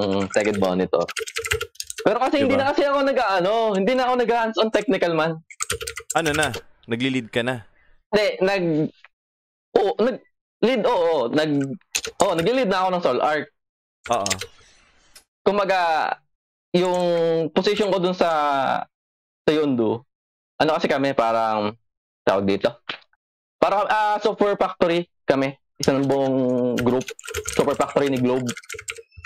ng second monitor. Pero kasi hindi Diba? na kasi ako nag ano, hindi na ako nag hands on technical man. Ano na? Nagli-lead ka na. Hindi, nag Oo, nag lead oo, nag oh, nag-lead na ako ng Soul Arc. Oo. Kumaga yung position ko dun sa sa Yondu, ano kasi kami parang tawag dito. Para ah, software factory kami. Isa ng buong group. Software factory ni Globe.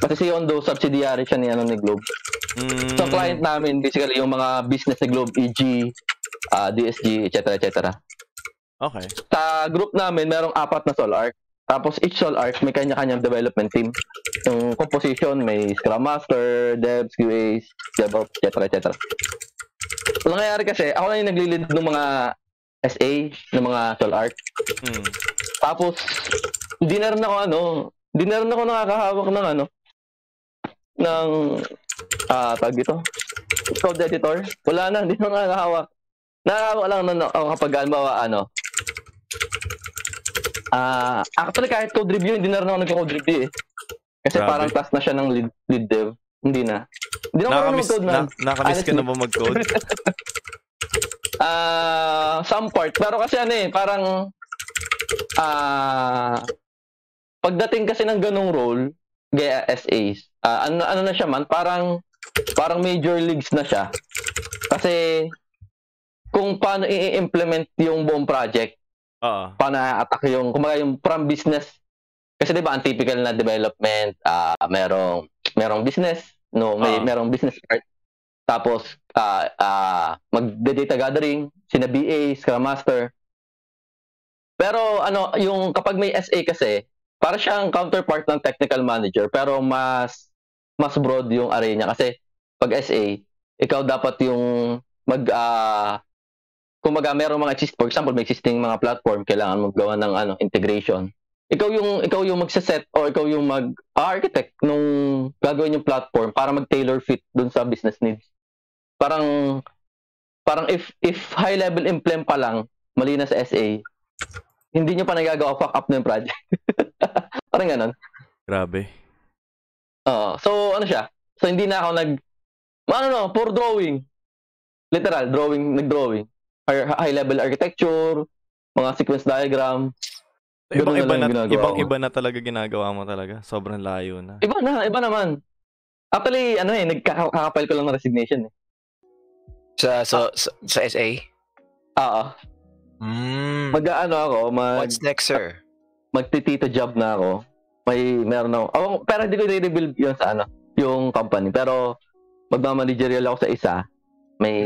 Kasi si Yondo, subsidiary siya ni, ano, ni Globe. Mm, So, client namin, basically, yung mga business ni Globe, EG, ah, DSG, etc. etc. Okay. Sa group namin, merong apat na Soul Arc. Tapos each Soul Arc, may kanya-kanyang development team. Yung composition, may Scrum Master, Devs, QAs, DevOps, etc. etc. Ang nangyayari kasi, ako na yung nagli-lead ng mga SA, ng mga Soul Arc. Mm. Tapos, hindi na rin ako ano, hindi na rin ako nakakahawak ng ano, ng, ah, tag ito, code editor. Wala na, hindi na nakakahawak. Nakakahawak lang na ako kapag halimbawa, ano, ah, actually kahit code review, hindi na rin ako nagko-code review eh. Kasi Grabe. parang task na siya ng lead, lead dev. Hindi na. Hindi na ako mag-code na, nakamiss ka na ba mag-code? Ah, some part. Pero kasi ano eh, parang ah pagdating kasi ng ganung role, gaya SAs, ah, ano ano na siya man, parang parang major leagues na siya. Kasi kung paano i-implement yung buong project, Oo. paano attack yung kumaga yung from business kasi 'di ba ang typical na development ah merong merong business no may Ah. merong business part tapos ah ah mag-data gathering sina BA Scrum Master pero ano yung kapag may SA kasi para siyang counterpart ng technical manager pero mas mas broad yung array niya. Kasi pag SA ikaw dapat yung mag ah kumaga merong mga for example may existing mga platform kailangan maggawa ng ano integration. Ikaw yung ikaw yung magse-set o ikaw yung mag architect nung gagawin yung platform para mag tailor fit dun sa business needs. Parang parang if if high level implement pa lang mali na sa SA hindi nyo pa nagagawa fuck up na project. Parang ganun. Grabe. Oo. so ano siya? So hindi na ako nag ano no, for drawing. Literal drawing, nag-drawing. High level architecture, mga sequence diagram. Ibang-iba na lang na, yung ginagawa ibang-iba na talaga ginagawa mo talaga. Sobrang layo na. Iba na, iba naman. Actually, ano eh, nagkakapile ko lang ng resignation eh. Sa, sa, sa, sa SA? Oo. Mm. Mag-ano ako, mag, What's next, sir? magtitito job na ako. May, meron ako. Oh, pero hindi ko i-reveal yun sa ano, yung company. Pero, magmamanagerial ako sa isa. May,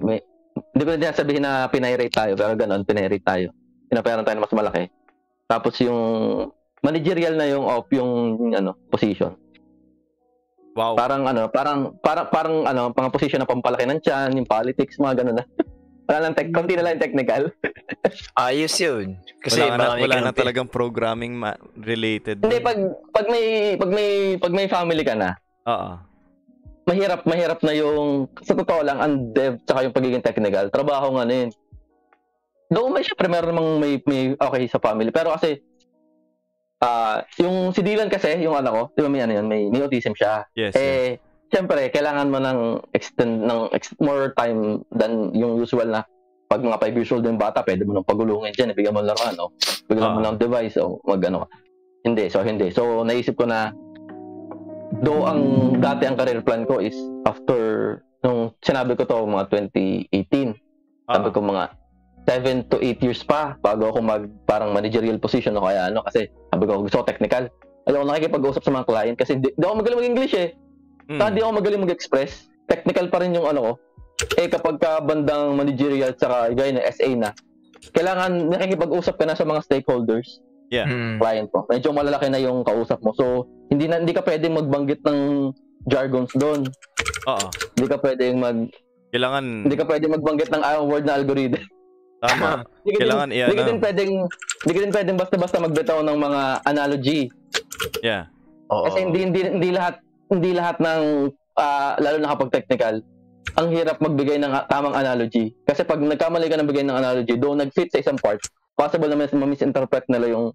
may, hindi ko na sabihin na pinay-rate tayo, pero ganun, pinay-rate tayo. Pinapayaran tayo na mas malaki. Tapos yung managerial na yung off yung ano position. Wow. Parang ano, parang parang parang ano, pang position na pampalaki ng tiyan, yung politics, mga ganun na. Wala lang tech, konti na lang technical. Ayos yun. Kasi wala, na, wala na talagang programming ma- related. Hindi pag pag may pag may pag may family ka na, Oo. mahirap mahirap na yung sa totoo lang ang dev tsaka yung pagiging technical. Trabaho nga na yun. Doon may syempre meron namang may, may okay sa family. Pero kasi ah yung si Dylan kasi, yung anak ko, di ba may ano yun, may, may autism siya. Yes. yes. Eh, syempre, kailangan mo ng extend ng ex- more time than yung usual na pag mga 5 years old yung bata, pwede mo nang pagulungin dyan, ibigyan mo ng laruan, no? Bigyan mo Ah. ng device, o mag ano. Hindi, so hindi. So, naisip ko na, do ang dati ang career plan ko is after, nung sinabi ko to, mga 2018, sabi Oo. ko mga 7 to 8 years pa bago ako mag parang managerial position o kaya ano kasi sabi ko gusto ko technical. Ayaw ko nakikipag-usap sa mga client kasi di, di ako magaling mag-English eh. Mm. Saka di ako magaling mag-express. Technical pa rin yung ano ko. Eh kapag ka bandang managerial tsaka gaya na SA na, kailangan nakikipag-usap ka na sa mga stakeholders, Yeah. Mm. client mo. Medyo malalaki na yung kausap mo. So, hindi na hindi ka pwedeng magbanggit ng jargons doon. Oo. Hindi ka pwedeng mag Kailangan, hindi ka pwedeng magbanggit ng ayaw word na algorithm. tama. Kailangan din, i- hindi ka din pwedeng hindi ka din pwedeng basta-basta magbitaw ng mga analogy. Yeah. Oo. Kasi hindi hindi hindi lahat hindi lahat ng ah, lalo na kapag technical ang hirap magbigay ng tamang analogy. Kasi pag nagkamali ka ng bigay ng analogy, do nag-fit sa isang part, possible na mas ma-misinterpret nila yung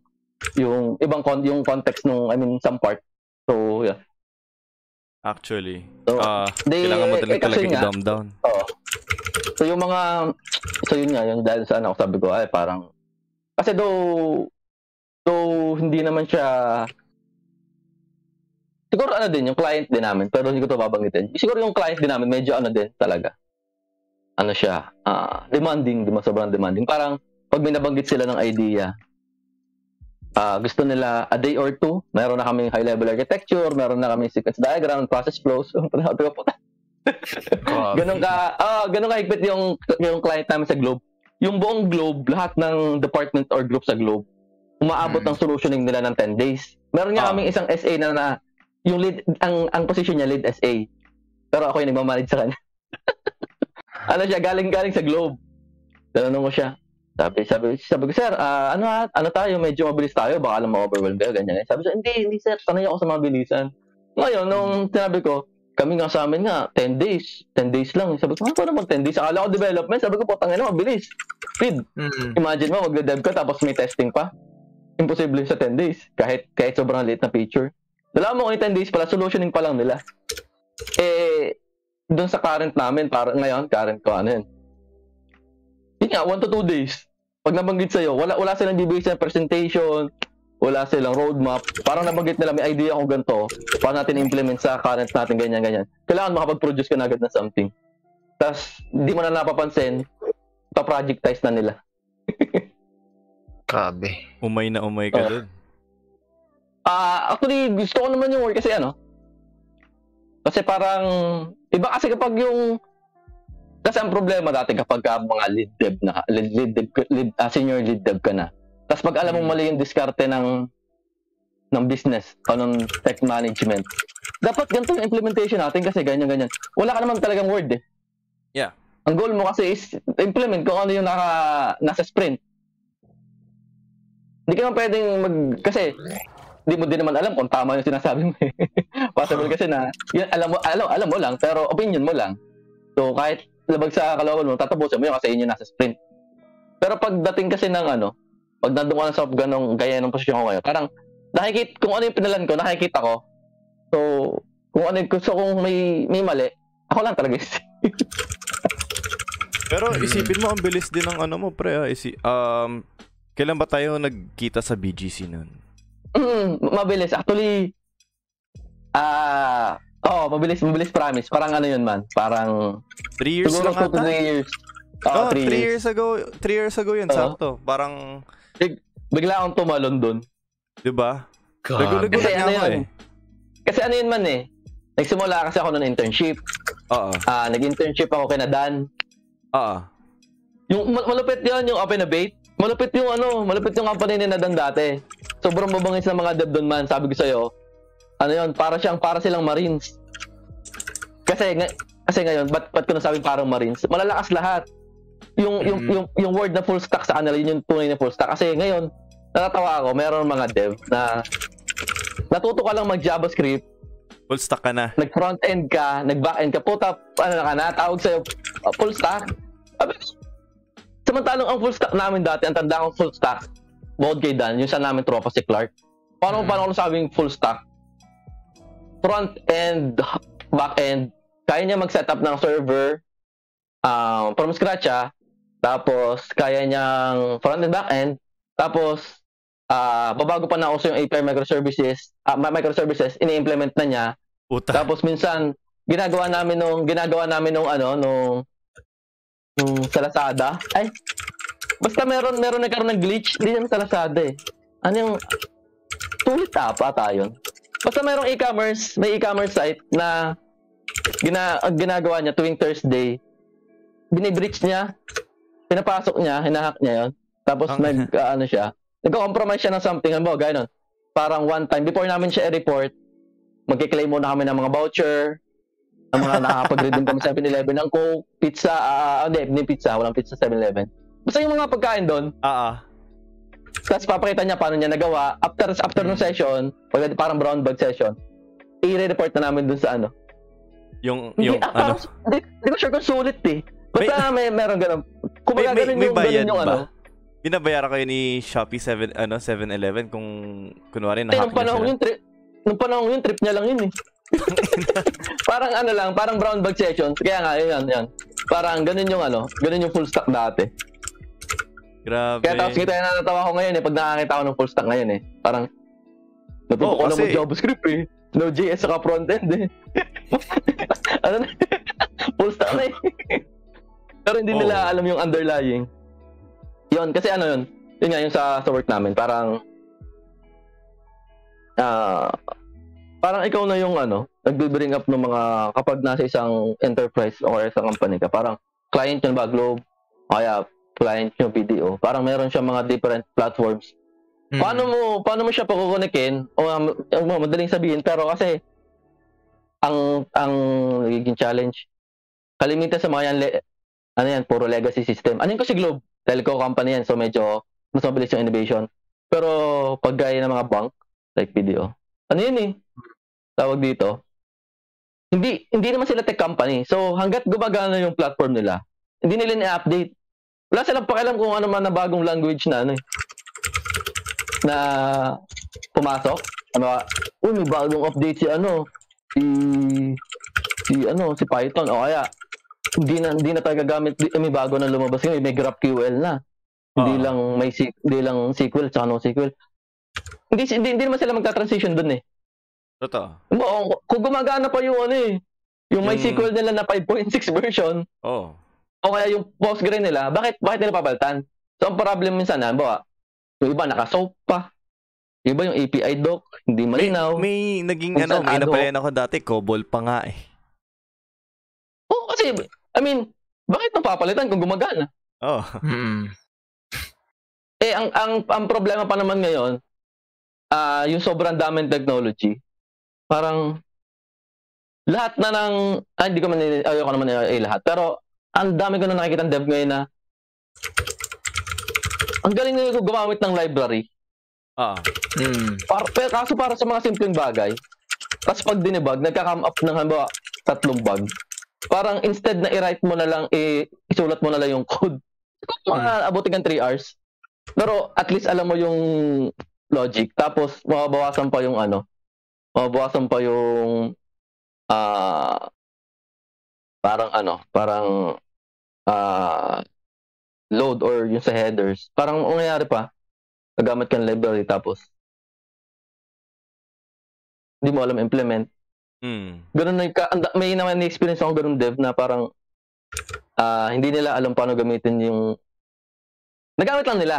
yung ibang con yung context nung I mean some part. So, yeah. Actually. So, Ah, Di, kailangan mo eh, talaga kasi talaga i-dumb down. Oo. So yung mga so yun nga, yung dahil sa ano, sabi ko ay parang kasi do do hindi naman siya siguro ano din yung client din namin pero hindi ko to babanggitin. Siguro yung client din namin medyo ano din talaga. Ano siya, ah demanding, di ba sobrang demanding. Parang pag may nabanggit sila ng idea, ah gusto nila a day or two, meron na kaming high level architecture, meron na kaming sequence diagram, process flows. Sabi ko, "Puta, Ganun ka, ah, ganun ka higpit yung yung client namin sa Globe. Yung buong Globe, lahat ng department or group sa Globe, umaabot Mm. ng solutioning nila ng 10 days. Meron nga Ah. kaming isang SA na, na yung lead ang ang position niya lead SA. Pero ako yung nagmamanage sa kanya. ano siya, galing galing sa Globe. Tanong ko siya. Sabi, sabi, sabi ko, sir, ah, ano, ha- ano tayo, medyo mabilis tayo, baka lang ma-overwhelm kayo, ganyan. Sabi ko, hindi, hindi sir, sanay ako sa mabilisan. Ngayon, nung sinabi ko, kami nga sa amin nga, 10 days. 10 days lang. Sabi ko, ano pa naman 10 days? Akala ko development. Sabi ko, putang ina, mabilis. Speed. Mm. Imagine mo, magde-dev ka tapos may testing pa. Imposible sa 10 days. Kahit, kahit sobrang late na feature. Dala mo kung yung 10 days pala, solutioning pa lang nila. Eh, doon sa current namin, para ngayon, current ko, ano yun. Yun nga, 1 to 2 days. Pag nabanggit sa'yo, wala, wala silang bibigay sa presentation, wala silang roadmap. Parang nabanggit nila, may idea kung ganito, paano natin implement sa current natin, ganyan, ganyan. Kailangan makapag-produce ka na agad ng something. Tapos, hindi mo na napapansin, pa-projectize na nila. Grabe. Umay na umay ka Oo. dun. Ah, actually gusto ko naman yung work kasi ano. Kasi parang iba kasi kapag yung kasi ang problema dati kapag ka mga lead dev na lead, lead, dev, lead ah, senior lead dev ka na. Tapos pag alam mo Hmm. mali yung diskarte ng ng business o ng tech management. Dapat ganito yung implementation natin kasi ganyan ganyan. Wala ka naman talagang word eh. Yeah. Ang goal mo kasi is implement kung ano yung naka nasa sprint. Hindi ka naman pwedeng mag kasi hindi mo din naman alam kung tama yung sinasabi mo. eh. Possible kasi na yun, alam mo alam alam mo lang pero opinion mo lang. So kahit labag sa kalooban mo, tatapusin mo yun kasi yun yung nasa sprint. Pero pagdating kasi ng ano, pag nandun ka na sa ganong gaya ng posisyon ko ngayon, parang nakikita kung ano yung pinalan ko, nakikita ko. So kung ano yung gusto kong may may mali, ako lang talaga. Pero isipin mo, ang bilis din ng ano mo, pre. ah. Isi um, kailan ba tayo nagkita sa BGC nun? Mm, mabilis. Actually, ah, oh, mabilis, mabilis promise. Parang ano yun man. Parang, Three years siguro lang ata? three years. Oh, three, three years. years ago, three years ago yun, Oo. sakto. Parang, Bigla akong tumalon dun. di ba? Kasi ano yun? eh. Kasi ano yun man eh. Nagsimula kasi ako ng internship. Oo. Ah, nag-internship ako kay Dan. Oo. Yung mal- malupit yun, yung Open Abate. Malupit yung ano, malupit yung company ni Nadan dati. Sobrang babangis ng mga dev doon man, sabi ko sa'yo. Ano yun, para siyang, para silang Marines. Kasi, nga, kasi ngayon, ba't, ba't ko nasabing parang Marines? Malalakas lahat. Yung, yung, Mhm. yung, yung word na full stack sa kanila, yun yung tunay na full stack. Kasi ngayon, natatawa ako, meron mga dev na natuto ka lang mag-JavaScript, Full stack ka na. nag-front end ka, nag-back end ka, puta, ano na ka na, tawag sa'yo, uh, full stack. Sabi, samantalang ang full stack namin dati, ang tanda kong full stack, bukod kay Dan, yung sa namin tropa si Clark. Paano, Mm. paano ko nasabing full stack? Front end, back end, kaya niya mag-set up ng server um, from scratch ah. Tapos, kaya niyang front and back end. Tapos, ah babago pa na uso yung API microservices, ah, microservices, ini-implement na niya. Puta. Tapos minsan ginagawa namin nung ginagawa namin nung ano nung nung sa Lazada. Ay. Basta meron meron nagkaroon ng glitch, hindi naman sa Lazada eh. Ano yung tulit pa tayo. Basta merong e-commerce, may e-commerce site na gina, ginagawa niya tuwing Thursday. Binibreach niya, pinapasok niya, hinahack niya 'yon. Tapos Ang- nag ah, ano siya, nagko-compromise siya ng something, ano ba, gano'n. Parang one time before namin siya i-report, magki-claim muna kami ng mga voucher, ng mga nakakapag-redeem kami sa 7-Eleven ng Coke, pizza, ah, ah, hindi, hindi pizza, walang pizza sa 7-Eleven. Basta yung mga pagkain doon, Ah, ah. tapos papakita niya paano niya nagawa. After after ng session, pag parang brown bag session, i-report na namin dun sa ano. Yung, Hindi, yung, ah, ano. parang- Hindi hindi ko sure kung sulit eh. Basta may, meron ganun. Kung May, may, ganun may yung, ganun bayad yung ano. ba? Binabayaran kayo ni Shopee 7, ano, 7-Eleven kung kunwari na-hack nung niya panahon sila? yung tri- nung panahon yun, trip niya lang yun eh. parang ano lang, parang brown bag sessions. Kaya nga, yun, yan. Parang ganun yung ano, ganun yung full stack dati. Grabe. Kaya tapos kita na natawa ko ngayon eh, pag nakakita ko ng full stack ngayon eh. Parang, ko lang kasi- mag JavaScript eh. Node.js saka frontend eh. ano na, full stack na eh. Pero hindi nila alam yung underlying. Yun, kasi ano yun, yun nga yung sa, sa work namin, parang, ah, parang ikaw na yung ano, nagbe-bring up ng mga, kapag nasa isang enterprise or isang company ka, parang client yun ba, Globe, o kaya client yung BDO, parang meron siya mga different platforms. Mm. Paano mo, paano mo siya pakukunekin? O, um, um, madaling sabihin, pero kasi, ang, ang nagiging challenge, kalimitan sa mga yan, le- ano yan, puro legacy system. Ano yung kasi Globe? Telco company yan, so medyo mas mabilis yung innovation. Pero pag gaya ng mga bank, like BDO, ano yun eh? Tawag dito. Hindi hindi naman sila tech company. So hangga't gumagana yung platform nila, hindi nila ni-update. Wala silang pakialam kung ano man na bagong language na ano eh. Na pumasok. Ano, uy, may bagong update si ano, si si ano, si Python o kaya hindi na hindi na tayo gagamit di- may bago na lumabas ngayon, may GraphQL na. Hindi Oo. lang may hindi lang SQL tsaka NoSQL. Hindi, hindi hindi naman sila magta-transition doon eh. Totoo. Oo, kung gumagana pa yung ano eh, yung may Yung- SQL nila na 5.6 version, Oo. o kaya yung Postgre nila, bakit bakit nila papalitan? So, ang problem minsan, halimbawa, yung iba naka-soap pa, yung iba yung API doc, hindi May, malinaw. may naging Kung ano, may ano. napalayan ako dati, COBOL pa nga eh. Oo, kasi, I mean, bakit mo papalitan kung gumagana? Oo. Mm. Eh, ang, ang, ang problema pa naman ngayon, ah yung sobrang daming technology, parang, lahat na ng, ah, hindi ko man, ayoko naman eh, lahat, pero, ang dami ko na nakikita dev ngayon na, ang galing nila ko gumamit ng library, Ah. Mm. Para, pero kaso para sa mga simpleng bagay, tapos pag dinebug, nagka-come up ng halimbawa, tatlong bug. Parang instead na i-write mo na lang, i- isulat mo na lang yung code. Mga abutin kang 3 hours. Pero at least alam mo yung logic. Tapos mababawasan pa yung ano, mababawasan pa yung ah parang ano, parang ah load or yung sa headers. Parang ang nangyari pa, gagamit ka ng library tapos hindi mo alam implement. Mm. Ganun na anda- may naman na experience ako ganun dev na parang ah hindi nila alam paano gamitin yung nagamit lang nila.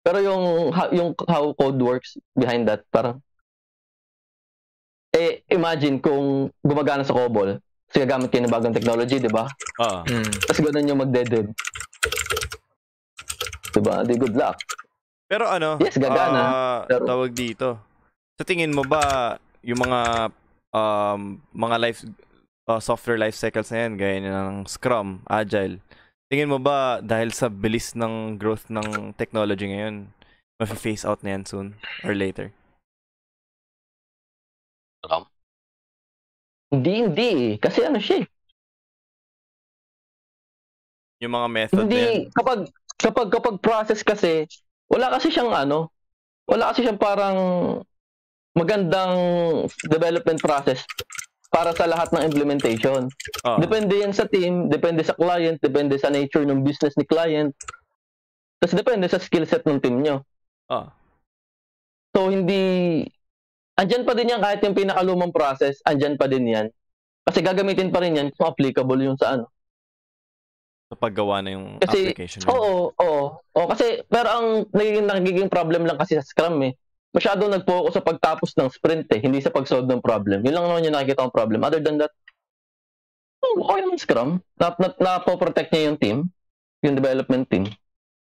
Pero yung yung how code works behind that parang eh imagine kung gumagana sa COBOL kasi gagamit kayo ng bagong technology, di ba? Ah. Mm. Tapos ganun yung magde-dev. Di ba? Di good luck. Pero ano, Yes, gagana. ah, Pero- tawag dito. Sa tingin mo ba yung mga um, mga life uh, software life cycles na yan, gaya ng Scrum, Agile, tingin mo ba dahil sa bilis ng growth ng technology ngayon, mafe-phase out na yan soon or later? Hindi, hindi. eh. Kasi ano siya eh. Yung mga method na yan. Hindi, kapag, kapag, kapag process kasi, wala kasi siyang ano, wala kasi siyang parang magandang development process para sa lahat ng implementation. Ah. Depende yan sa team, depende sa client, depende sa nature ng business ni client. Tapos depende sa skill set ng team nyo. Ah. So, hindi... Andyan pa din yan kahit yung pinakalumang process, andyan pa din yan. Kasi gagamitin pa rin yan kung applicable yung sa ano. Sa paggawa na yung Kasi- application. Oo, oo. Oo, kasi, pero ang nagiging, nagiging problem lang kasi sa Scrum eh, masyado nag-focus sa pagtapos ng sprint eh, hindi sa pag-solve ng problem. Yun lang naman yung nakikita kong problem. Other than that, oh, okay naman Scrum. Na, na, na-protect niya yung team, yung development team.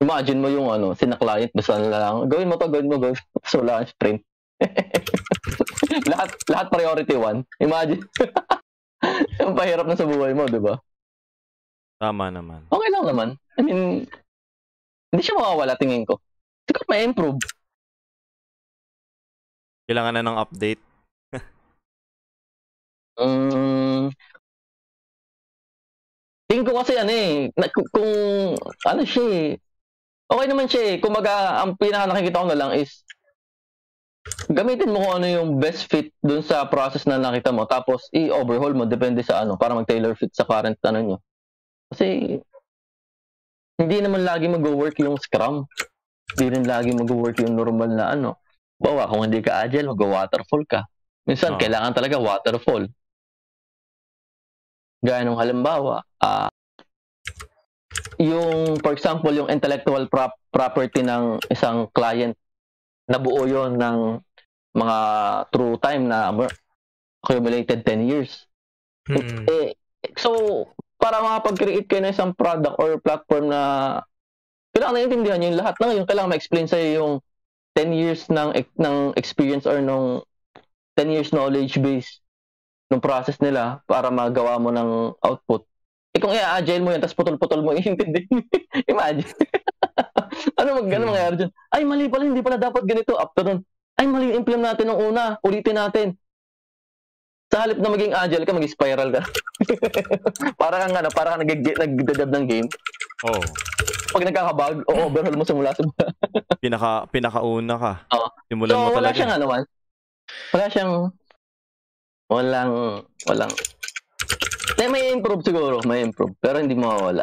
Imagine mo yung ano, sina-client, basta na lang, gawin mo to, gawin mo, gawin mo. So, wala sprint. lahat, lahat priority one. Imagine. Ang pahirap na sa buhay mo, di ba? Tama naman. okay lang naman. I mean, hindi siya mawawala tingin ko. Siguro may improve. Kailangan na ng update. Um, tingin ko kasi ano eh, na, kung, ano siya eh, okay naman siya eh. Kumbaga, ang pinaka nakikita ko na lang is, gamitin mo kung ano yung best fit dun sa process na nakita mo tapos i-overhaul mo depende sa ano para mag-tailor fit sa current ano nyo. Kasi hindi naman lagi mag-work yung Scrum. Hindi rin lagi mag-work yung normal na ano. Bawa, kung hindi ka agile, mag-waterfall ka. Minsan, Oo. kailangan talaga waterfall. Gaya nung halimbawa, ah yung, for example, yung intellectual prop- property ng isang client, nabuo yon ng mga true time na accumulated 10 years. Mm. Eh, so, para makapag-create kayo ng isang product or platform na kailangan naiintindihan yung lahat ng yung kailangan ma-explain sa'yo yung 10 years ng ng experience or nung 10 years knowledge base ng process nila para magawa mo ng output. Eh kung i-agile mo yan, tapos putol-putol mo, iintindihin. Imagine. ano mag ano Hmm. mangyayari dyan? Ay, mali pala, hindi pala dapat ganito. After nun, ay, mali implement natin ng una. Ulitin natin. Sa halip na maging agile ka, maging spiral ka. para kang ano, para kang nag- nagdadab ng game. Oh, Pag nagkakabag, o overhaul mo simula sa pinaka pinakauna ka. Oo. Simulan So, mo wala talaga. siyang ano man. Wala siyang, walang, walang, eh, may improve siguro, may improve. Pero hindi mawawala.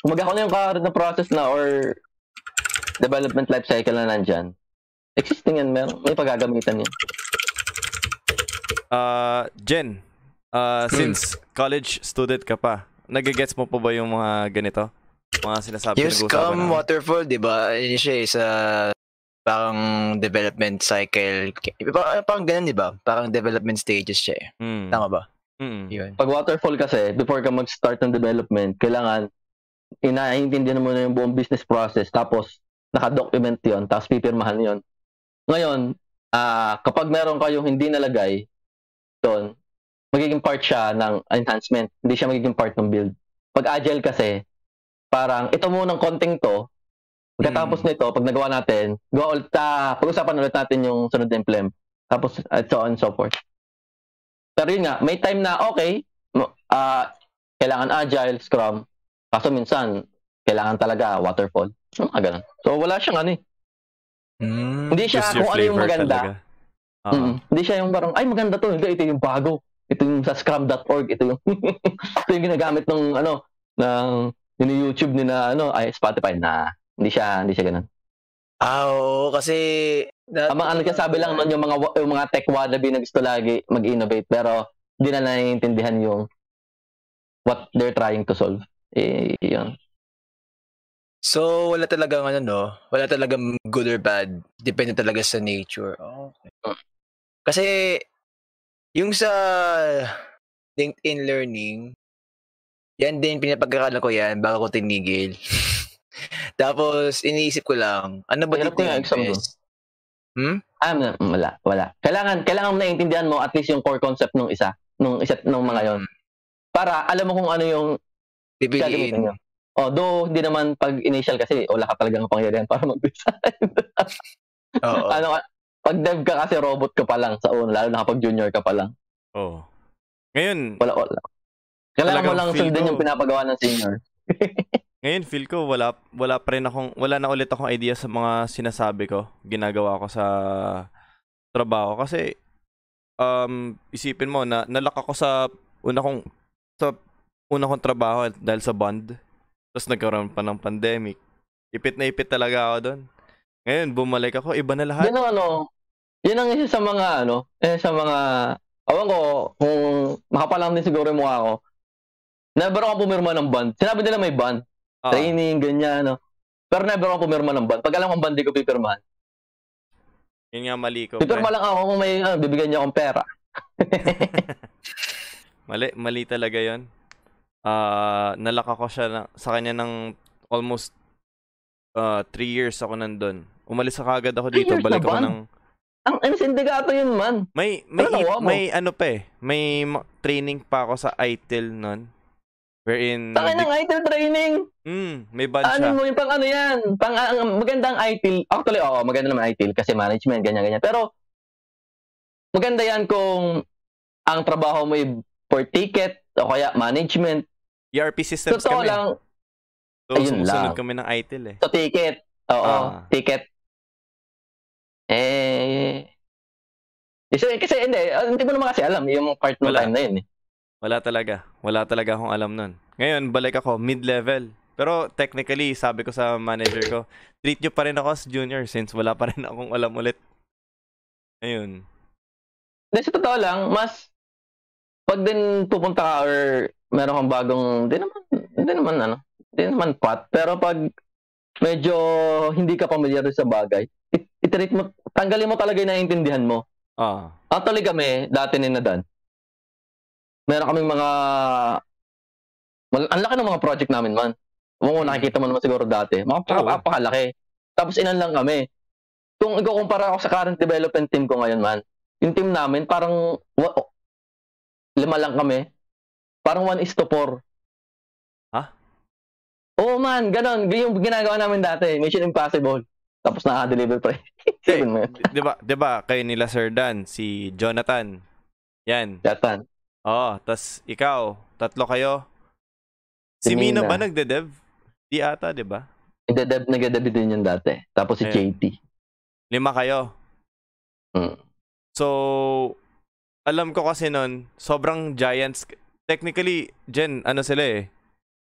Kung mag na yung current na process na or development life cycle na nandyan, existing yan, meron, may pagagamitan yan. Ah, Jen, ah, since college student ka pa, nagigets mo pa ba yung mga ganito? Mga sinasabi Yung namin? Waterfall, di ba? Yun siya eh, sa parang development cycle. Parang, parang ganun, di ba? Parang development stages siya eh. Mm. Tama ba? Mm. Yun. Pag waterfall kasi, before ka mag-start ng development, kailangan inaintindihan mo na yung buong business process, tapos naka-document yon tapos pipirmahan yon Ngayon, ah kapag meron kayong hindi nalagay doon, magiging part siya ng enhancement. Hindi siya magiging part ng build. Pag agile kasi, parang ito munang konting to, pagkatapos nito, pag nagawa natin, go ulit, ah, pag-usapan ulit natin yung sunod na implement. Tapos, at so on and so forth. Pero yun nga, may time na okay, ah kailangan agile, scrum, kaso minsan, kailangan talaga waterfall. Yung Mga ganun. So, wala siyang ano eh. Mm. Hindi siya kung ano yung maganda. talaga. Oo. Mm. Hindi siya yung parang, ay maganda to, hindi, ito yung bago. Ito yung sa scrum.org, ito yung, ito yung ginagamit ng, ano, ng, yung YouTube ni na, ano, ay, Spotify, na, hindi siya, hindi siya ganun. Ah, oo, kasi... Ang mga ano sabi lang nun, yung mga, yung mga tech wannabe na gusto lagi mag-innovate, pero hindi na naiintindihan yung what they're trying to solve. Eh, yun. So, wala talagang ano, no? Wala talagang good or bad. Depende talaga sa nature. Okay. Kasi, yung sa LinkedIn Learning, yan din, pinapagkakala ko yan bago ko tinigil. Tapos, iniisip ko lang, ano ba dito yung exam best? Hmm? Ah, wala, wala. Kailangan, kailangan naiintindihan mo at least yung core concept nung isa, nung isa, nung mga yon. Para alam mo kung ano yung Pipiliin. nyo. Oh, though hindi naman pag initial kasi wala ka talagang pangyarihan para mag-design. Oo. ano, ka- pag dev ka kasi robot ka pa lang sa una, lalo na kapag junior ka pa lang. Oo. Ngayon, Wala, wala. Kailangan mo lang ko- yung pinapagawa ng senior. ngayon feel ko wala wala pa rin akong wala na ulit akong idea sa mga sinasabi ko, ginagawa ko sa trabaho kasi um isipin mo na nalak ako sa una kong sa una kong trabaho dahil sa bond. Tapos nagkaroon pa ng pandemic. Ipit na ipit talaga ako doon. Ngayon, bumalik ako, iba na lahat. Yan ang ano, yan ang isa sa mga ano, eh, sa mga, awan ko, kung makapalang din siguro yung mukha ko, never ako pumirma ng band. Sinabi nila may band, Ah, training, ganyan, no. Pero never ako pumirma ng band. Pag alam kong band, di ko pipirmahan. yun nga mali ko. Pipirma pre. lang ako kung may, ano, bibigyan niya akong pera. Mali, mali talaga yon. Ah, nalak ako siya na, sa kanya ng almost uh, three years ako nandun. Umalis ako agad ako Three dito. years Balik na ako ng... Ang ano, sindikato yun, man. May, may, Ano mo? may ano pa eh. May ma- training pa ako sa ITIL nun. Wherein... Tangin ng ITIL training. Mm, may Ano siya. mo yung pang ano yan? Pang ang magandang ITIL. Actually, oo, maganda naman ITIL kasi management, ganyan, ganyan. Pero, maganda yan kung ang trabaho mo ay for ticket o kaya management. ERP systems Totoo kami. lang, So, ayun sumusunod lang. kami ng ITIL eh. sa ticket. Oo, Ah. ticket. Eh, Kasi, kasi hindi, ah, hindi mo naman kasi alam yung part Wala. time na yun eh. Wala talaga. Wala talaga akong alam nun. Ngayon, balik ako, mid-level. Pero technically, sabi ko sa manager ko, treat nyo pa rin ako as junior since wala pa rin akong alam ulit. Ayun. Hindi, sa totoo lang, mas pag din pupunta ka or meron kang bagong, hindi naman, hindi naman ano, hindi naman pat. Pero pag medyo hindi ka pamilyar sa bagay, it, iterate mo, tanggalin mo talaga yung naiintindihan mo. Ah. Actually kami, dati ni Nadan, meron kaming mga, mal- ang laki ng mga project namin man. Kung nakikita mo naman siguro dati, mga Oo. pakalaki. Tapos inan lang kami. Kung ikukumpara ako sa current development team ko ngayon man, yung team namin parang wa- lima lang kami. Parang one is to four. Ha? Oo man, ganon. Yung ginagawa namin dati, Mission Impossible. Tapos. Sabihin mo yun. Di ba, di ba, kayo nila Sir Dan, si Jonathan. Yan. Yatan. Oo, tas ikaw, tatlo kayo. Si, Si Mina Mina. ba nagde-dev? Di ata, di ba? Nagdadeb, nagdadeb din yun dati. Tapos si Ayun. JT. Lima kayo. Mm. So, alam ko kasi nun, sobrang giants. Technically, Jen, ano sila eh.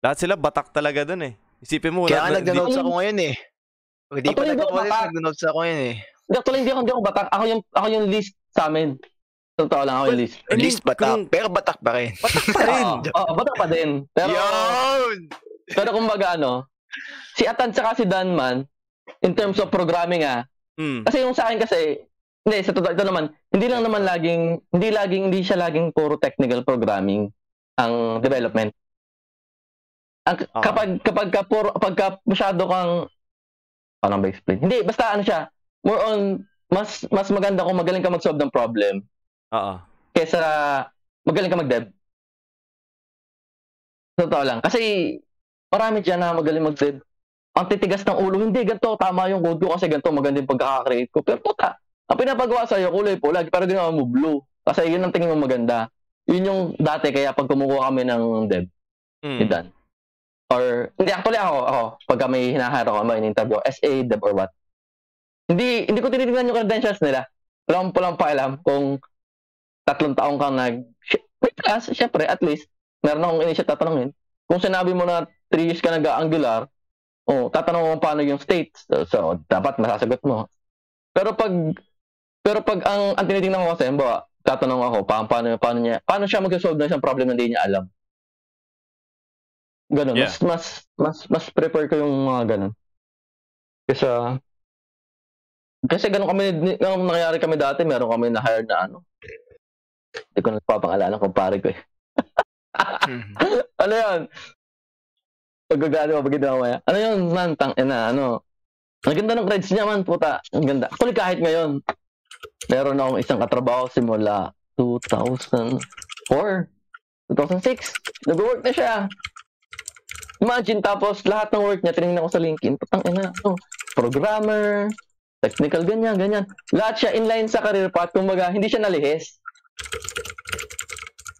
Lahat sila batak talaga dun eh. Isipin mo, Kaya lahat nga na- nagda-notes ako ngayon eh. Pag di pa nagda-notes ako ngayon eh. Hindi, actually, hindi ako, hindi ako batak. Ako yung, ako yung least sa amin. Totoo lang, ako. I mean, Least batak. kung- Pero batak pa rin. Batak pa rin. Oo, oo, batak pa din. Pero, Yun! pero kumbaga ano, si Atan saka si Dan man, in terms of programming ah, Mm. kasi yung sa akin kasi, hindi, sa totoo, ito naman, hindi lang naman laging, hindi laging, hindi siya laging puro technical programming ang development. Ang, Ah. kapag, kapag ka puro, pagka masyado kang, paano ba explain? Hindi, basta ano siya, more on, mas, mas maganda kung magaling ka mag-solve ng problem Oo. kesa magaling ka mag-dev. Totoo lang. Kasi marami dyan na magaling mag-dev. Ang titigas ng ulo, hindi, ganito, tama yung code ko kasi ganito, maganda yung pagkaka-create ko. Pero puta, ang pinapagawa sa'yo, kulay po, lagi, pero ginawa mo blue. Kasi yun ang tingin mo maganda. Yun yung dati, kaya pag kumukuha kami ng dev, Mm. Dan. Or, hindi, actually ako, ako, pagka may hinahara ko, may interview, SA, dev, or what. Hindi, hindi ko tinitingnan yung credentials nila. Wala ko lang pakialam kung tatlong taong kang nag... May class, syempre, at least, meron akong initiate tatanungin. Kung sinabi mo na 3 years ka nag-angular, oh, tatanong mo paano yung states. So, so, dapat masasagot mo. Pero pag pero pag ang ang tinitingnan ko kasi, ba, tatanong ako, paano, paano, paano niya, paano siya mag-solve ng isang problem na hindi niya alam. Ganun. Yeah. Mas, mas, mas, mas prefer ko yung mga ganun. Kasi, kasi ganun kami, ganun nangyari kami dati, meron kami na-hire na ano. Hindi ko nagpapangalanan kung pare ko eh. Mhm. ano yun? Pagkagano mo, pagkita mamaya. Ano yun, man, tang ina, ano. Ang ganda ng credits niya, man, puta. Ang ganda. Actually, kahit ngayon, meron akong isang katrabaho simula 2004, 2006. Nag-work na siya. Imagine, tapos lahat ng work niya, tinignan ko sa LinkedIn, putang ina, ano, programmer, technical, ganyan, ganyan. Lahat siya inline sa career path, kumbaga, hindi siya nalihis.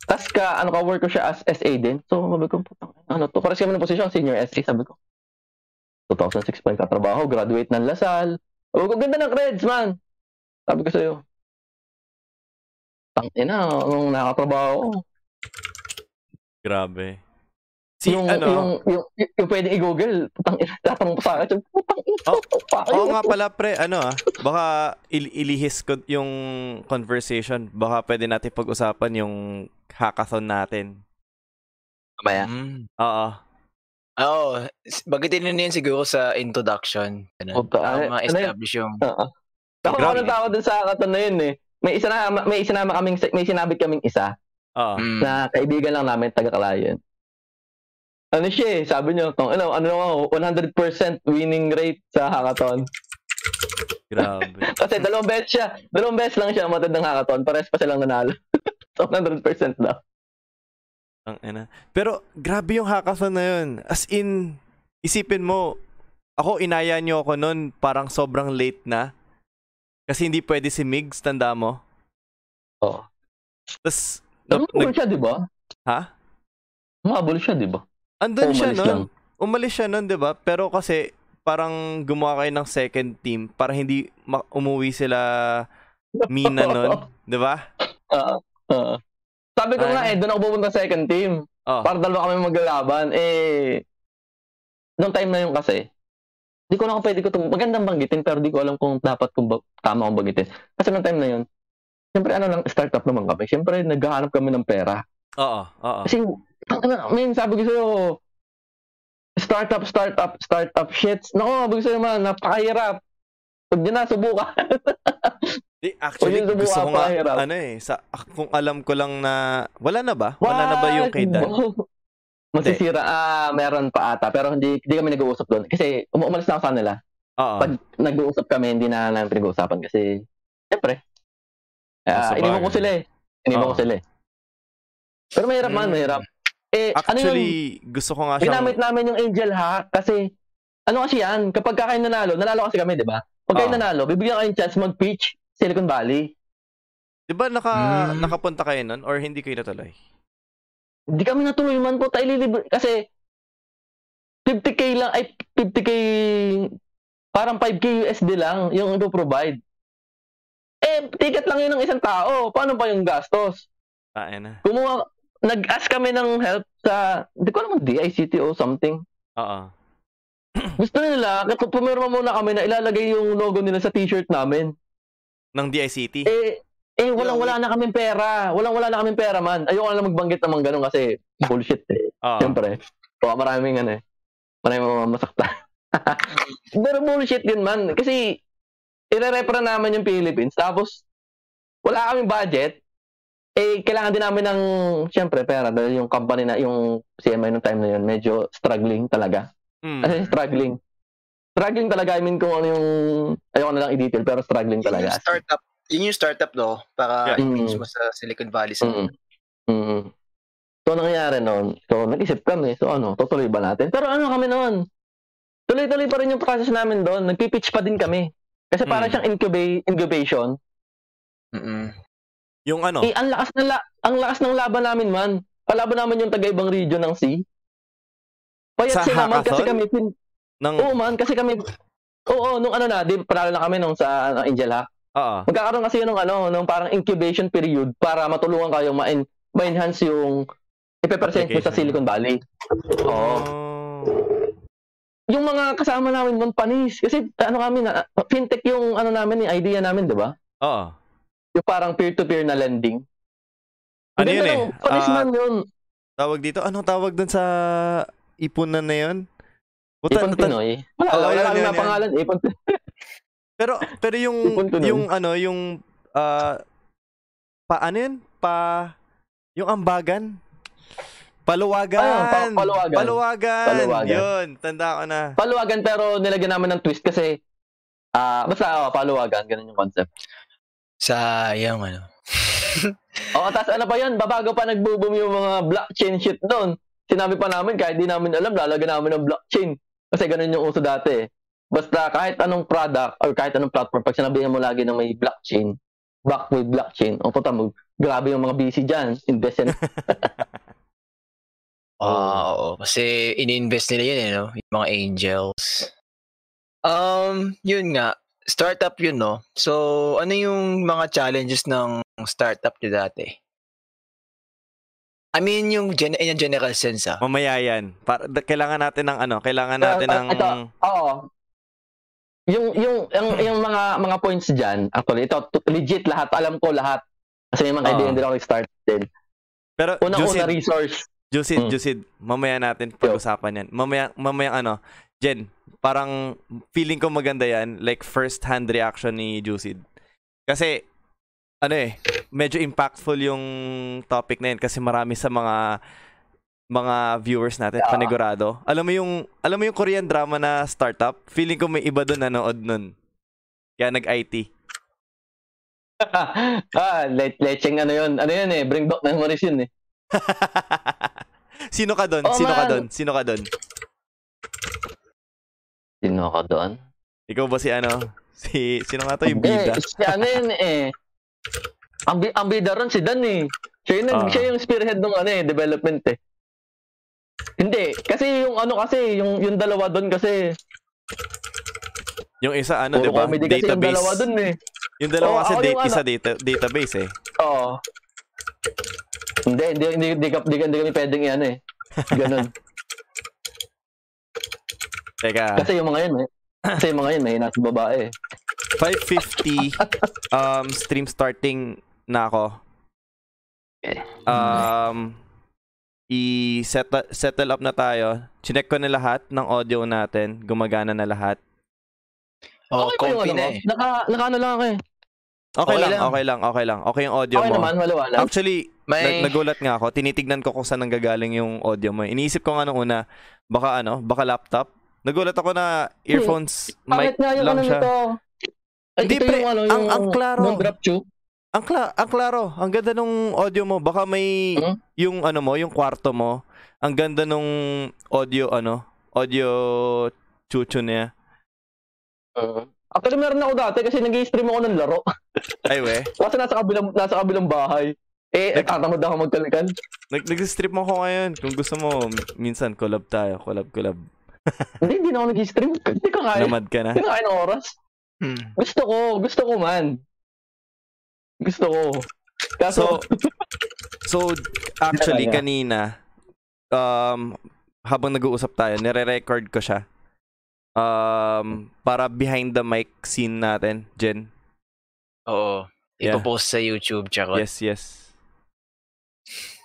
Tapos ka, ano ka, work ko siya as SA din. So, sabi ko, ano to? Pares kami ng posisyon, senior SA, sabi ko. 2006 pa yung katrabaho, graduate ng Lasal. Sabi ko, ganda ng creds, man. Sabi ko sa'yo. Tang ina, nung nakatrabaho. Grabe. Si yung, ano, yung, yung, yung, yung pwede i-google, putang ina, tatanong pa sa akin, putang ina, Oh, fuck Oo you. nga pala pre, ano ah, baka il- ilihis ko yung conversation. Baka pwede natin pag-usapan yung hackathon natin. Mamaya. Mm. Oo. Oo. s- bagitin nyo na yun siguro sa introduction. Ano, Puta, para ano- ma-establish yung... Oo. Ako ano tao dun sa hackathon na yun eh. May isa na, may isa na kaming, may sinabit kaming isa Oo. Mm. na kaibigan lang namin, taga-Kalayan. Ano siya eh, sabi niyo, tong, ano, ano ako, 100% winning rate sa hackathon. Grabe. Kasi dalawang beses siya, dalawang beses lang siya matad ng hackathon, pares pa silang nanalo. so, 100% daw. Ang ina. Pero grabe yung hackathon na yun. As in, isipin mo, ako inaya nyo ako nun, parang sobrang late na. Kasi hindi pwede si Migs, tanda mo. Oo. Tapos, Pero nag- siya, di ba? ha? Mabul siya, di ba? Andun siya Umalis nun. lang. Umalis siya nun, di ba? Pero kasi, parang gumawa kayo ng second team para hindi ma- umuwi sila Mina nun. Di ba? Oo. oo. Sabi ko Ay. nga eh, doon ako pupunta second team. Oh. Para dalawa kami maglalaban. Eh, noong time na yun kasi, di ko na pwede ko itong, magandang banggitin, pero di ko alam kung dapat kung ba, tama kong banggitin. Kasi noong time na yun, siyempre ano lang, startup naman kami. Siyempre, naghahanap kami ng pera. Oo, oo. Kasi, min, sabi ko sa'yo, startup, startup, startup shits. Nako, sabi ko sa'yo man, napakahirap. Pag di na, subukan. Di, actually, Pwede gusto ko nga, ano eh, sa, kung alam ko lang na, wala na ba? Wala na ba yung kay Dan? Masisira, ah, meron pa ata. Pero hindi, hindi kami nag-uusap doon. Kasi, um- umalis na ako sa kanila. Oo. Pag nag-uusap kami, hindi na namin pinag-uusapan. Kasi, siyempre, Nasa ah iniwan ko sila eh. Iniwan ko sila eh. Pero mahirap man, Mm. mahirap. Eh, ano yun? Actually, gusto ko nga siyang, Ginamit namin yung Angel Hack kasi ano kasi yan, kapag ka kayo nanalo, nanalo kasi kami, di ba? Pag kayo Oo. nanalo, bibigyan kayong chance mag-pitch Silicon Valley. di ba naka, Mm. nakapunta kayo nun? Or hindi kayo natuloy? Hindi kami natuloy man po, tayo lilibre. Kasi 50k lang, ay 50k, parang 5k USD lang yung ipoprovide. Eh, ticket lang yun ng isang tao. Paano pa yung gastos? Tain na. Kumuha, nag-ask kami ng help sa, hindi ko alam, DICT o something. Oo. Gusto nila, pumirma muna kami na ilalagay yung logo nila sa t-shirt namin. Ng DICT? Eh, eh, walang wala na kaming pera. Walang wala na kaming pera, man. Ayoko na lang magbanggit naman ganun kasi bullshit eh. Oo. Siyempre. O, maraming ano eh. Maraming mga masakta. Pero bullshit yun, man. Kasi, ire-repra naman yung Philippines. Tapos, wala kaming budget. Eh, kailangan din namin ng, siyempre, pera. Dahil yung company na, yung CMI nung time na yun, medyo struggling talaga. Mm. Kasi struggling. Struggling talaga. I mean, kung ano yung, ayoko na lang i-detail, pero struggling Yun talaga. yung startup. Yun yung startup, no? Para Yeah. Mm. mo sa Silicon Valley. Sa Mm. Mm. So, ang nangyari noon, so, nag-isip kami, so ano, tutuloy ba natin? Pero ano kami noon? Tuloy-tuloy pa rin yung process namin doon. Nagpipitch pa din kami. Kasi parang Mm. siyang incuba- incubation. Mm-mm. Yung ano? Eh, ang lakas, ng la- ang lakas ng laban namin, man. Palaban namin yung taga-ibang region ng sea. Payat Sa sila, man, kasi kami, pin- ng, oo, man, kasi kami, oo, nung ano na, di, panalo na kami nung sa ano, Angel Hack. Oo. Magkakaroon kasi yun ng ano, ng parang incubation period para matulungan kayo ma- ma-enhance yung ipe-present mo sa. Silicon Valley. Oo. Yung mga kasama namin nun panis kasi ano kami na fintech yung ano namin yung idea namin, 'di ba? Oo. Yung parang peer-to-peer na lending. Ano yun eh? Ah, man yun. tawag dito? Anong tawag dun sa ipunan na yun? Puta, Ipon Pinoy. Wala, wala yun, na yun. pangalan. Ipon Pero pero yung yung ano yung ah pa ano yun? Pa yung ambagan. Paluwagan. Ah, pa- paluwagan. Paluwagan. Paluwagan. Yun, tanda ko na. Paluwagan pero nilagyan namin ng twist kasi ah basta oh, paluwagan, ganun yung concept. Sayang, ano. Oo, tapos ano pa yun, babago pa nagbo-boom yung mga blockchain shit doon. Sinabi pa namin, kahit di namin alam, lalagyan namin ng blockchain. Kasi ganun yung uso dati eh. Basta kahit anong product or kahit anong platform, pag sinabihan mo lagi na may blockchain, back with blockchain, o puta mo, grabe yung mga busy dyan, invest in. Ah, oo. Kasi ini-invest nila yun, eh, no? Yung mga angels. Um, yun nga. Startup yun, no? So, ano yung mga challenges ng startup nyo dati? I mean, yung, gen- in a general sense, ah. Mamaya yan. Para, da- kailangan natin ng ano, kailangan natin Ah, ng ito, oo. Yung, yung, yung, yung mga, mga points dyan, actually, ito, legit lahat, alam ko lahat. Kasi may mga kaibigan din ako start din. Pero Unang-una, resource. Jusid, Mm. Jusid, mamaya natin pag-usapan yan. Mamaya, mamaya ano, Jen, parang feeling ko maganda yan, like first hand reaction ni Jusid. Kasi, ano eh, medyo impactful yung topic na yun kasi marami sa mga mga viewers natin, Yeah. panigurado. Alam mo yung alam mo yung Korean drama na startup? Feeling ko may iba doon nanood nun. Kaya nag-IT. ah, le- lecheng ano yun. Ano yun eh, bring back memories yun eh. Sino ka doon? Oh, Sino ka man. doon? Sino ka doon? Sino ka doon? Ikaw ba si ano? Si sino nga to yung Hindi, bida? Si ano yun eh. Ang, ang bida ron si Dan eh. Siya yung, nag- Ah. siya yung spearhead ng ano eh, development eh. Hindi, kasi yung ano kasi, yung yung dalawa doon kasi, Yung isa ano, 'di ba? comedy kasi yung dalawa Database. doon eh. Yung dalawa Oo, kasi ako date, isa data, database eh. Oo. Hindi, hindi, hindi, hindi, ka- hindi, hindi kami pwedeng yan eh. Ganun. Teka, Kasi yung mga yun eh. Kasi yung mga yun, may nasa babae eh. 550 um, stream starting na ako. Okay. Um, i-settle settle up na tayo. Chinek ko na lahat ng audio natin. Gumagana na lahat. Oh, okay comfy ano na mo? eh. Naka, naka ano lang ako eh. Okay, Okay lang, lang. okay lang, okay lang. Okay yung audio Okay mo. naman, maliwanag. Actually, May- nag- nagulat nga ako. Tinitignan ko kung saan nanggagaling yung audio mo. Iniisip ko nga nung una, baka ano, baka laptop. Nagulat ako na earphones mic Bakit nga yung lang ano siya. nito? Ay, Hindi, pre, yung ano, ang- yung ang klaro. non-drop tube. Ang, kla- ang klaro, ang ganda nung audio mo. Baka may Hmm? yung ano mo, yung kwarto mo. Ang ganda nung audio ano, audio chuchu niya. Uh, actually, meron ako dati kasi nag-stream ako ng laro. Ay we. kasi nasa kabilang, nasa kabilang bahay. Eh, Nag- tatamad ako magkalikan. Nag nag-strip mo ako ngayon. Kung gusto mo, minsan collab tayo, collab collab. Hindi, hindi na ako nag-stream. Hindi ka kaya. Namad ka na. Hindi ka kaya ng oras. Hmm. Gusto ko, gusto ko man. Gusto ko. Kaso, So, so actually kanina um habang nag-uusap tayo, nire-record ko siya. Um para behind the mic scene natin, Jen. Oo. Yeah. Ipopost sa YouTube, tsaka. Yes, yes.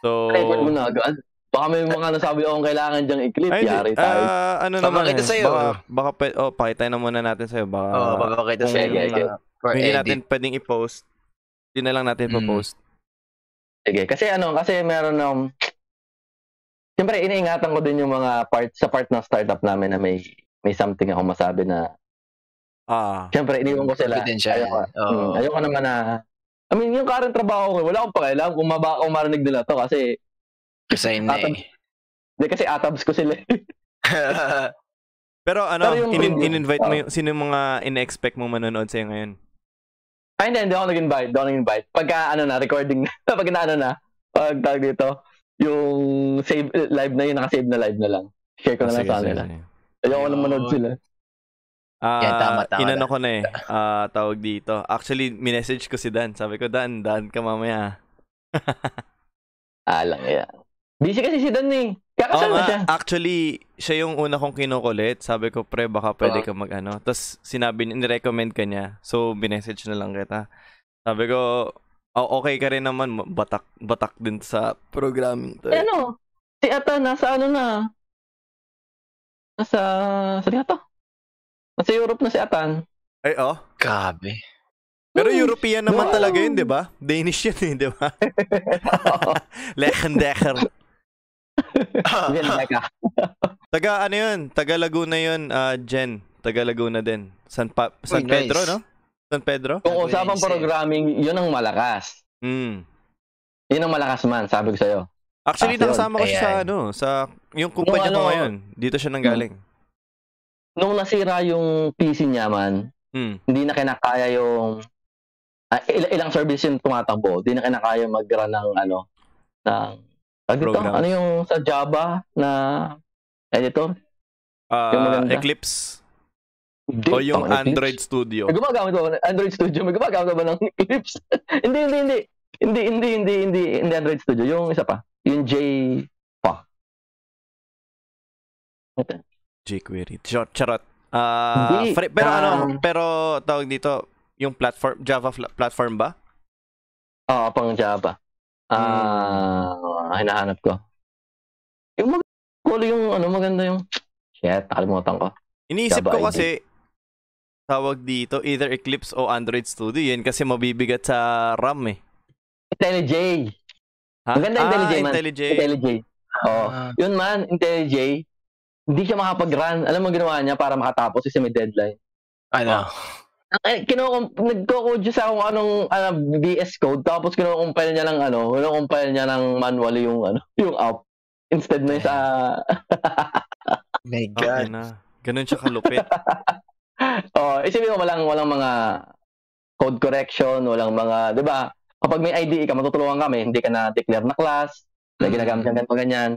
So, record mo na agad. Baka may mga nasabi akong kailangan dyang i-clip. Ay, Yari tayo. ah, ano naman Papakita eh. sa'yo. Baka, baka, pe- oh, pakita na muna natin sa'yo. Baka, Oo, papakita sa Okay, iyo. okay, okay. For hindi edit. natin pwedeng i-post. Hindi na lang natin Mm. i-post. Sige, kasi ano, kasi meron ng... Siyempre, iniingatan ko din yung mga part, sa part ng startup namin na may may something ako masabi na Ah. Siyempre, iniwan ko sila. Ayoko, mm, ayoko naman na... I mean, yung current trabaho ko, wala akong pakialam kung maba kung marinig nila to kasi... Kasi na Atab- Hindi, kasi atabs ko sila. eh. Pero ano, Pero yung in- in-invite mo ah. yung, sino yung mga in-expect mo manonood sa'yo ngayon? Ay, hindi, hindi ako nag-invite. Hindi ako nag-invite. Pagka, ano na, recording na. Pag na, ano na, pag tawag dito, yung save, live na yun, naka-save na live na lang. Share ko na lang Sige, sa kanila. Ayoko na manood sila. Ah, Yan, tama, tama inano na. ko na eh. Ah, tawag dito. Actually, minessage ko si Dan. Sabi ko, Dan, Dan ka mamaya. Alang yan. Busy kasi si Dan eh. Na nga, siya. actually, siya yung una kong kinukulit. Sabi ko, pre, baka pwede ka mag-ano. Tapos, sinabi, nirecommend ka niya. So, binessage na lang kita. Sabi ko, oh, okay ka rin naman. Batak, batak din sa programming to. Eh, eh. ano, si Ata nasa ano na, nasa, nga to? Nasa Europe na si Atan. Ay, oh. Grabe. Pero. European naman Wow. talaga yun, di ba? Danish yun eh, di ba? Lechendecker. Yan, teka. Taga ano yun? Taga Laguna yun, ah, Jen. Taga Laguna din. San, pa- San Uy, nice. Pedro, no? San Pedro? Kung Sabi usapang niya, programming, yun ang malakas. Mm. Yun ang malakas man, sabi ko sa'yo. Actually, Ah, nakasama ko siya sa ano, sa yung kumpanya ko ano- ngayon. Dito siya nanggaling. Nung nasira yung PC niya man, Mm. hindi na kinakaya yung il- ilang service yung tumatakbo. Hindi na kinakaya mag-run ng ano ng dito, Programs. ano yung sa Java na editor? Ah, Yung maganda. Eclipse. Hindi, O yung tama, Eclipse. Android Studio. May gumagamit ba Android Studio? May gumagamit ba ng Eclipse? hindi, hindi, hindi. Hindi, hindi, hindi, hindi, hindi Android Studio. Yung isa pa. Yung J pa. Ito. jQuery. Char- Charot. Ah, Hindi. fre- pero ano, Um, pero tawag dito, yung platform, Java fla- platform ba? Oo, pang Java. Ah, hinahanap ko. Yung mag cool yung ano maganda yung shit, nakalimutan ko. Iniisip Java ko ID. kasi, tawag dito, either Eclipse o Android Studio. Yan kasi mabibigat sa RAM eh. IntelliJ. Ha? Maganda ah, IntelliJ, man. IntelliJ. IntelliJ. Oo. Ah, Yun man, IntelliJ. Hindi siya makapag-run. Alam mo ginawa niya para makatapos kasi may deadline. ano? Ay, kinukum nagko-code siya sa kung anong ano, VS code tapos kinukumpile niya ng ano, kinukumpile niya ng manually yung ano, yung app instead na sa My Okay God. na. Ganun siya kalupit. oh, isipin mo walang walang mga code correction, walang mga, 'di ba? Kapag may IDE ka, matutulungan kami, hindi ka na declare na class, Mm. ginagamit ka ganito ganyan.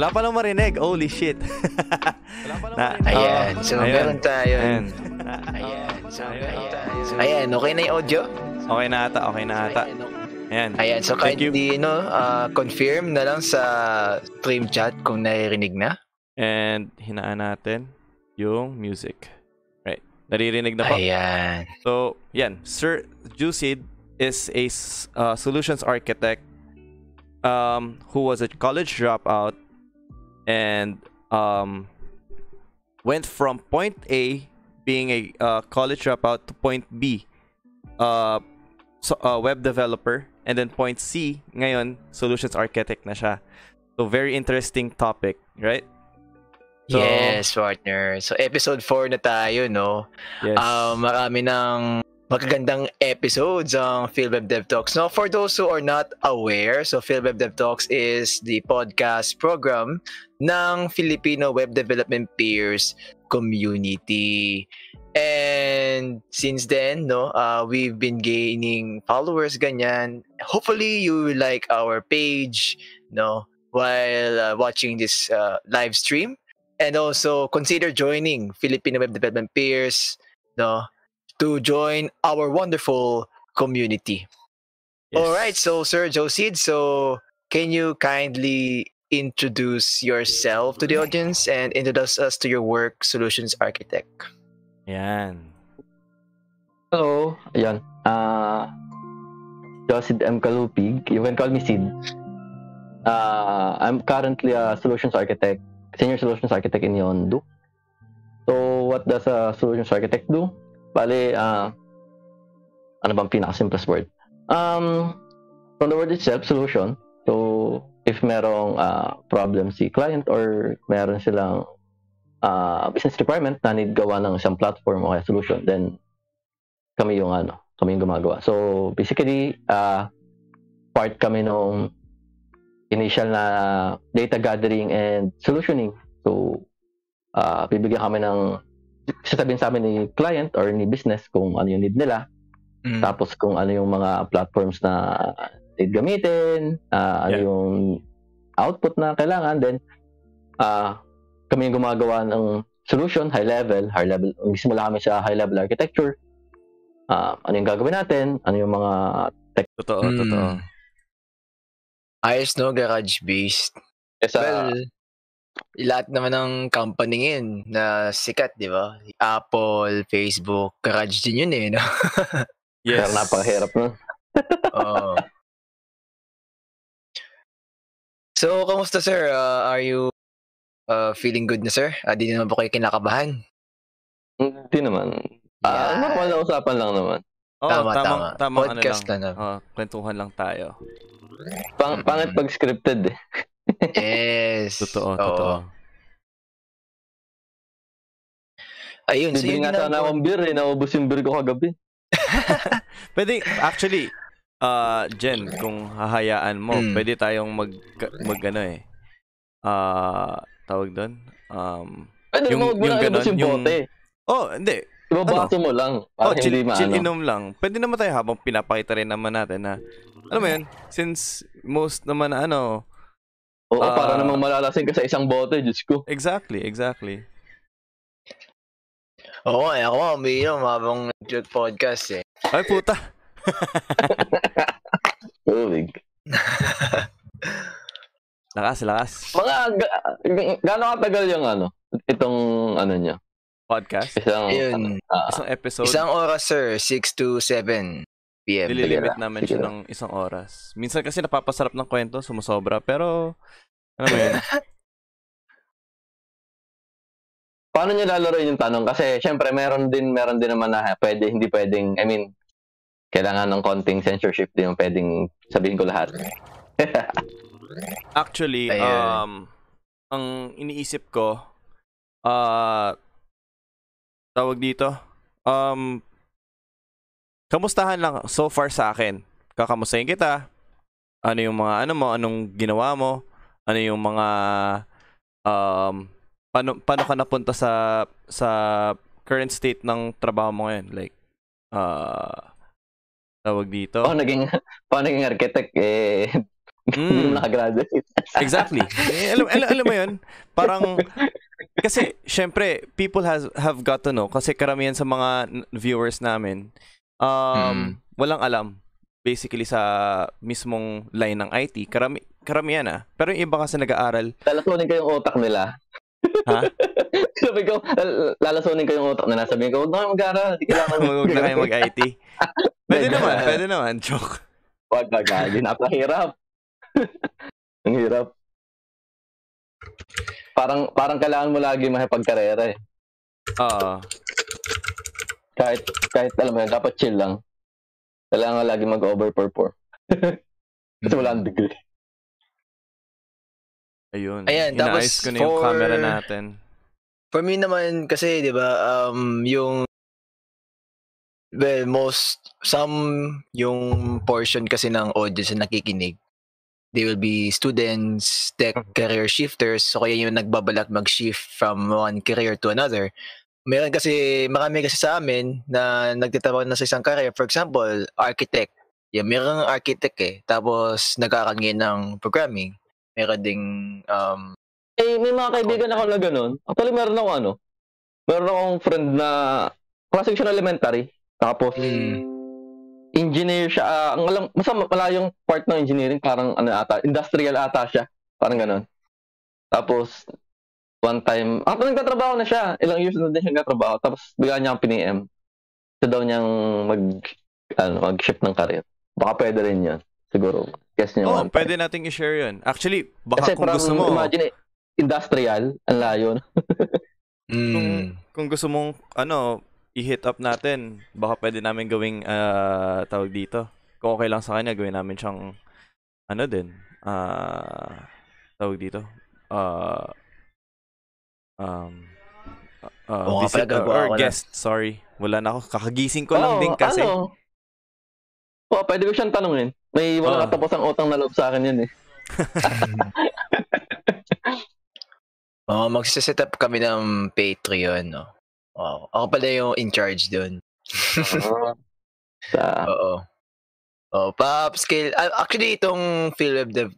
Wala pa lang marinig. Holy shit. Wala pa lang Na, marinig. ayan. So, Ayun. meron tayo. Ayan. Ayan. So, meron tayo. Ayan, okay na yung audio? Okay na ata, okay na ata. Ayan. Ayan, so Thank you. kindly, no, uh, confirm na lang sa stream chat kung naririnig na. And hinaan natin yung music. Right. Naririnig na po. Ayan. So, yan. Sir Juicid is a uh, solutions architect um, who was a college dropout and um, went from point A, being a uh, college dropout, to point B, uh, so, uh, web developer, and then point C, ngayon, solutions architect na siya. So, very interesting topic, right? So- yes, partner. So, episode 4 na tayo, no? Yes. Uh, marami ng magagandang episodes ang PhilWeb Dev Talks. Now, for those who are not aware, so PhilWeb Dev Talks is the podcast program ng Filipino Web Development Peers Community. And since then, no, uh, we've been gaining followers, ganyan. Hopefully, you like our page, no, while uh, watching this uh, live stream. And also, consider joining Filipino Web Development Peers, no, to join our wonderful community. Yes. All right, so Sir Josid, so can you kindly introduce yourself to the audience and introduce us to your work, Solutions Architect? Yan. Hello, ayan. Ah, Josid M. Kalupig. You can call me Sid. Uh, I'm currently a solutions architect, senior solutions architect in Yondu. So, what does a solutions architect do? Bale, ah, ano bang pinaka-simplest word? Um, from the word itself, solution. So, if merong ah, problem si client or meron silang ah, business requirement na need gawa ng isang platform o kaya solution, then kami yung ano, kami yung gumagawa. So, basically, ah part kami nung initial na data gathering and solutioning. So, ah bibigyan kami ng sasabihin sa amin ni client or ni business kung ano yung need nila. Mm. Tapos kung ano yung mga platforms na need gamitin, ah, ano Yeah. yung output na kailangan, then ah kami yung gumagawa ng solution, high level, high level, magsimula kami sa high level architecture. Ah, ano yung gagawin natin, ano yung mga Totoo, Mm. totoo. Ayos, no? Garage-based. sa well, lahat naman ng company ngayon na sikat, di ba? Apple, Facebook, garage din yun eh, no? Yes. pero napakahirap nun. Oo. So, kamusta sir? Uh, are you uh, feeling good na sir? Uh, di naman po kayo kinakabahan? Hindi naman. Ah, Yeah. normal na usapan lang naman. Oo, tama, tamang, tama. tamang Podcast ano lang. lang. Oo, kwentuhan lang tayo. Pang, pangit pag scripted eh. Yes. Totoo, Oo. totoo. Ayun, so Bibili yun nga sana ginagawa- akong beer eh. Naubos yung beer ko kagabi. Pwede, actually, uh, Jen, kung hahayaan mo, Mm. pwede tayong mag, mag ano eh, ah, tawag doon? Um, Pwede Yung- mo, huwag mo yung na ganon, yung yung- bote. oh, hindi. Ibabato mo lang. Oh, Para chill, hindi chill maano. inom lang. Pwede naman tayo habang pinapakita rin naman natin na, alam mo yun, since most naman na ano, Oo, para Ah. namang malalasing ka sa isang bote, Diyos ko. exactly, exactly. Oo, eh, ako umiinom habang nag-podcast eh. Ay, puta. Tuwig. Lakas, lakas. Mga, ga- ga- gaano katagal yung ano? itong ano niya? Podcast? Isang, Ayun. ah, Isang episode. Isang oras, sir. 6 to 7 p.m. Nililimit Sige namin siya ng isang oras. Minsan kasi napapasarap ng kwento, sumusobra. Pero, ano mo yun? paano niyo lalaroin yung tanong? Kasi syempre meron din meron din naman na pwede hindi pwedeng I mean kailangan ng konting censorship din yung pwedeng sabihin ko lahat. Actually, Ayun. um, ang iniisip ko, ah, tawag dito, um, kamustahan lang so far sa akin. Kakamustahin kita. Ano yung mga, ano mo, anong ginawa mo, ano yung mga, um, paano, paano ka napunta sa, sa current state ng trabaho mo ngayon? Like, ah, tawag dito. oh, naging paano naging architect eh hindi Mm. nakagraduate. Exactly. Eh, alam, alam, alam mo yun? Parang, kasi, syempre, people has, have got to know, kasi karamihan sa mga viewers namin, um, walang alam, basically sa mismong line ng IT. Karami, karamihan ah. Pero yung iba kasi nag-aaral, Lalasunin ko yung utak nila. Ha? Sabi ko, lal- lalasunin ko yung utak nila. Sabi ko, huwag na kayo mag-aaral. Hindi kailangan huwag na kayo mag-IT. Pwede naman, pwede naman. Joke. Wag, wag, wag. Napakahirap. Ang hirap. Parang parang kailangan mo lagi makipagkarera eh. Oo. Kahit kahit alam mo yun, dapat chill lang. Kailangan lagi mag-overperform. Kasi wala ang degree. ayun. Ayan, Inaayos tapos ko na yung for- camera natin. For me naman kasi, 'di ba, um yung well, most some yung portion kasi ng audience na nakikinig they will be students, tech career shifters, so kaya yung nagbabalak mag-shift from one career to another. Meron kasi, marami kasi sa amin na nagtatrabaho na sa isang career. For example, architect. Yeah, meron ng architect eh. Tapos, nag-aaral ngayon ng programming. Meron ding um, Eh, may mga kaibigan ako na ganun. Actually, meron ako ano. Meron akong friend na klase siya elementary. Tapos, Mm. engineer siya. ah, ang alam, basta malayong part ng engineering, parang ano ata, industrial ata siya. Parang ganun. Tapos, one time, after nagtatrabaho na siya, ilang years na din siya nagtatrabaho. Tapos, bigla niya ang piniem. Gusto daw niyang mag, ano, mag-shift ng career. Baka pwede rin yan. Siguro. Guess niya. Oo, one time. pwede nating i-share yun. Actually, baka Kasi kung parang, gusto mo, imagine, eh, industrial, ang layo. mm, kung gusto mong ano, i-hit up natin, baka pwede namin gawing ah, tawag dito. Kung okay lang sa kanya, gawin namin siyang ano din, ah tawag dito. ah um uh, Oo nga visit pala, gagawa or ako na. guest, sorry. Wala na ako. Kakagising ko lang Oo, din kasi. Ano? Oh, pwede ko siyang tanungin. May wala Oo. katapos ang utang na loob sa akin yun eh. Oh, magsiset up kami ng Patreon, no. Wow. Ako pala yung in charge doon. sa, Oo. Oh, pa upscale. Ah, Actually, itong Philweb Dev